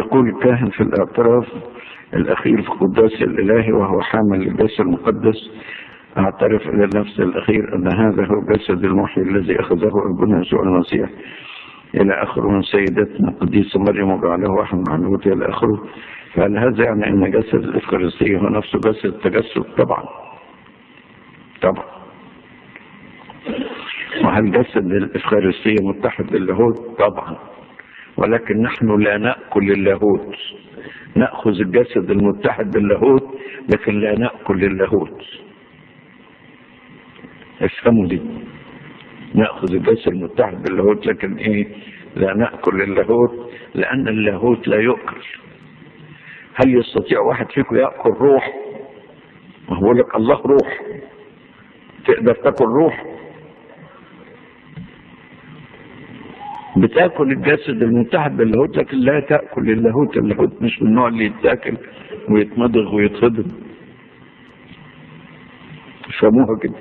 يقول الكاهن في الاعتراف الأخير في قداس الإلهي وهو حامل للجسد المقدس. أعترف إلى النفس الأخير أن هذا هو جسد المحيي الذي أخذه ربنا يسوع المسيح إلى آخره من سيدتنا القديسة مريم وجعله واحد مع الوتي إلى آخره. فهل هذا يعني أن جسد الإفخارستية هو نفسه جسد التجسد؟ طبعا. طبعا. وهل جسد الإفخارستية متحد للاهوت طبعا. ولكن نحن لا نأكل اللاهوت. نأخذ الجسد المتحد باللاهوت لكن لا نأكل اللاهوت. افهموا دي. نأخذ الجسد المتحد باللاهوت لكن إيه؟ لا نأكل اللاهوت لأن اللاهوت لا يؤكل. هل يستطيع واحد فيكم يأكل روح؟ ما هو لك الله روح. تقدر تاكل روح؟ بتاكل الجسد المتحد باللاهوت لكن لا تأكل اللاهوت اللاهوت مش من النوع اللي يتاكل ويتمضغ ويتهضم. فهموها كده.